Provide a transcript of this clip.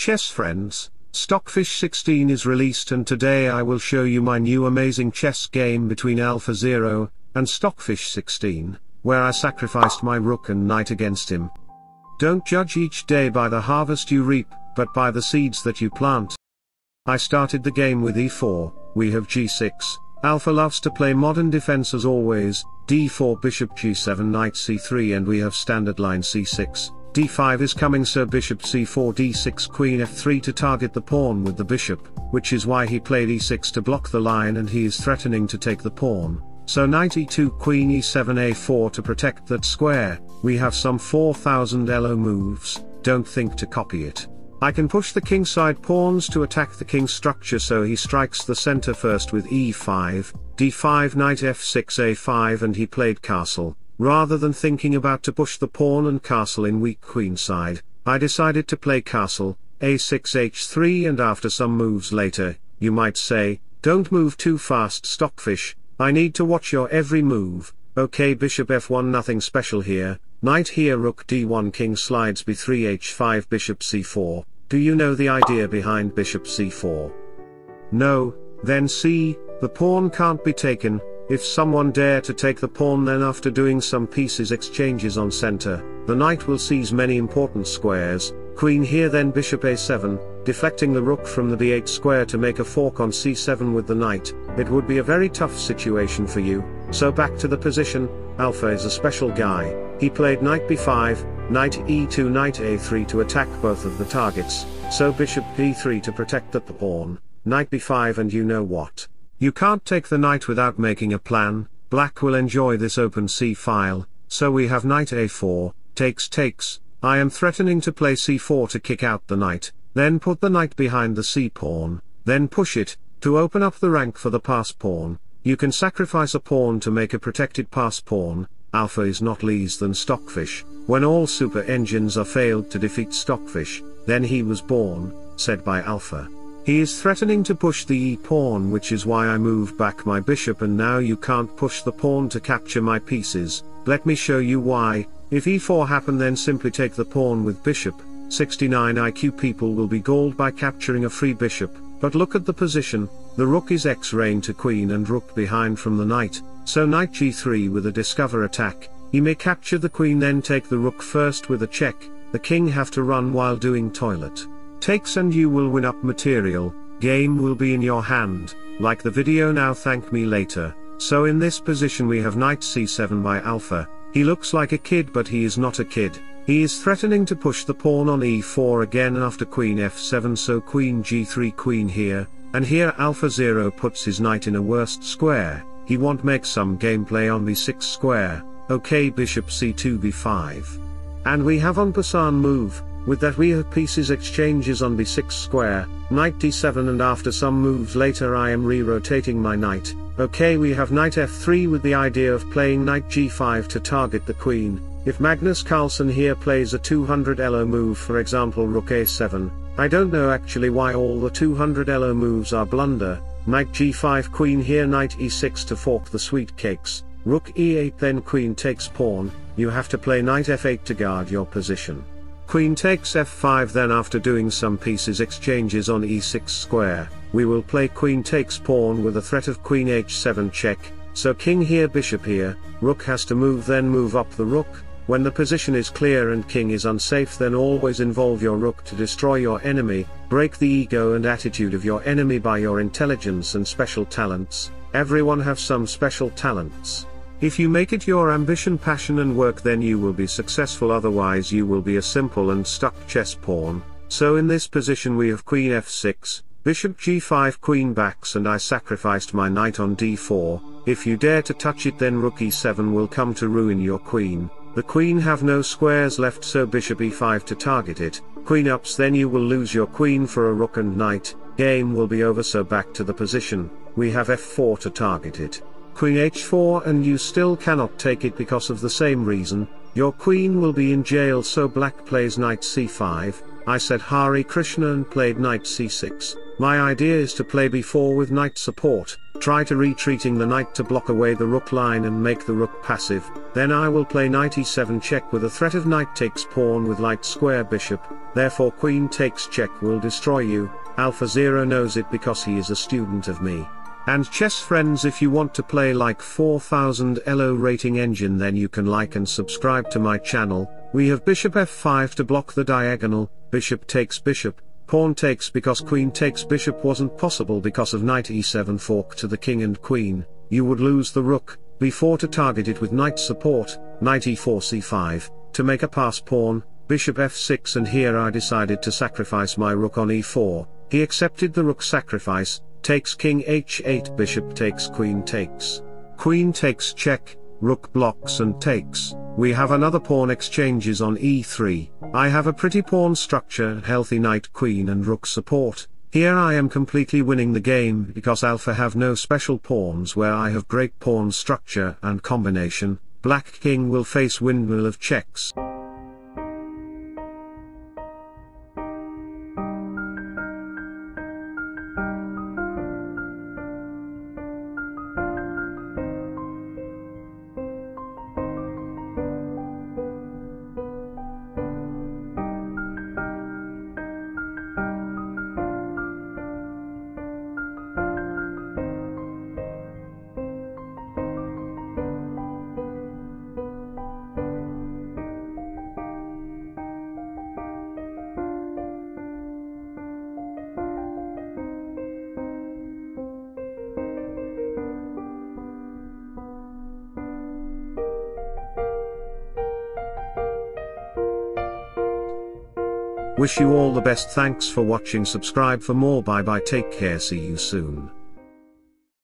Chess friends, Stockfish 16 is released and today I will show you my new amazing chess game between Alpha Zero and Stockfish 16, where I sacrificed my rook and knight against him. Don't judge each day by the harvest you reap, but by the seeds that you plant. I started the game with e4, we have g6, Alpha loves to play modern defense as always, d4 bishop g7 knight c3 and we have standard line c6, d5 is coming so bishop c4 d6 queen f3 to target the pawn with the bishop, which is why he played e6 to block the line and he is threatening to take the pawn, so knight e2 queen e7 a4 to protect that square, we have some 4000 elo moves, don't think to copy it. I can push the kingside pawns to attack the king structure so he strikes the center first with e5, d5 knight f6 a5 and he played castle, rather than thinking about to push the pawn and castle in weak queenside, I decided to play castle, a6 h3 and after some moves later, you might say, don't move too fast stockfish, I need to watch your every move, okay bishop f1 nothing special here, knight here rook d1 king slides b3 h5 bishop c4, do you know the idea behind bishop c4? No, then c, the pawn can't be taken, if someone dare to take the pawn then after doing some pieces exchanges on center, the knight will seize many important squares, queen here then bishop a7, deflecting the rook from the b8 square to make a fork on c7 with the knight, it would be a very tough situation for you, so back to the position, Alpha is a special guy, he played knight b5, knight e2 knight a3 to attack both of the targets, so bishop b3 to protect the pawn, knight b5 and you know what. You can't take the knight without making a plan, black will enjoy this open c-file, so we have knight a4, takes takes, I am threatening to play c4 to kick out the knight, then put the knight behind the c-pawn, then push it, to open up the rank for the pass pawn, you can sacrifice a pawn to make a protected pass pawn, Alpha is not less than Stockfish, when all super engines are failed to defeat Stockfish, then he was born, said by Alpha. He is threatening to push the e-pawn which is why I move back my bishop and now you can't push the pawn to capture my pieces, let me show you why, if e4 happen then simply take the pawn with bishop, 69 IQ people will be galled by capturing a free bishop, but look at the position, the rook is x-rain to queen and rook behind from the knight, so knight g3 with a discover attack, he may capture the queen then take the rook first with a check, the king have to run while doing toilet. Takes and you will win up material, game will be in your hand, like the video now thank me later, so in this position we have knight c7 by alpha, he looks like a kid but he is not a kid, he is threatening to push the pawn on e4 again after queen f7 so queen g3 queen here, and here Alpha Zero puts his knight in a worst square, he won't make some gameplay on b6 square, okay bishop c2 b5. And we have en passant move, with that we have pieces exchanges on b6 square, knight d7 and after some moves later I am re-rotating my knight, okay we have knight f3 with the idea of playing knight g5 to target the queen, if Magnus Carlsen here plays a 200 elo move for example rook a7, I don't know actually why all the 200 elo moves are blunder, Knight g5 queen here knight e6 to fork the sweet cakes, rook e8 then queen takes pawn, you have to play knight f8 to guard your position. Queen takes f5 then after doing some pieces exchanges on e6 square, we will play queen takes pawn with a threat of queen h7 check, so king here bishop here, rook has to move then move up the rook, when the position is clear and king is unsafe then always involve your rook to destroy your enemy, break the ego and attitude of your enemy by your intelligence and special talents, everyone have some special talents. If you make it your ambition passion and work then you will be successful otherwise you will be a simple and stuck chess pawn, so in this position we have queen f6, bishop g5 queen backs and I sacrificed my knight on d4, if you dare to touch it then rook e7 will come to ruin your queen, the queen have no squares left so bishop e5 to target it, queen ups then you will lose your queen for a rook and knight, game will be over so back to the position, we have f4 to target it. Queen h4 and you still cannot take it because of the same reason, your queen will be in jail so black plays knight c5, I said Hare Krishna and played knight c6, my idea is to play b4 with knight support, Try to retreating the knight to block away the rook line and make the rook passive, then I will play knight e7 check with a threat of knight takes pawn with light square bishop, therefore queen takes check will destroy you, Alpha Zero knows it because he is a student of me. And chess friends if you want to play like 4000 ELO rating engine then you can like and subscribe to my channel, we have bishop f5 to block the diagonal, bishop takes bishop, Pawn takes because queen takes bishop. Wasn't possible because of knight e7 fork to the king and queen, you would lose the rook, b4 to target it with knight support, knight e4 c5, to make a pass pawn, bishop f6 and here I decided to sacrifice my rook on e4, he accepted the rook sacrifice, takes king h8 bishop takes queen takes. Queen takes check, rook blocks and takes, we have another pawn exchanges on e3, I have a pretty pawn structure, healthy knight queen and rook support, here I am completely winning the game because alpha have no special pawns where I have great pawn structure and combination, black king will face windmill of checks. Wish you all the best. Thanks for watching. Subscribe for more. Bye bye. Take care. See you soon.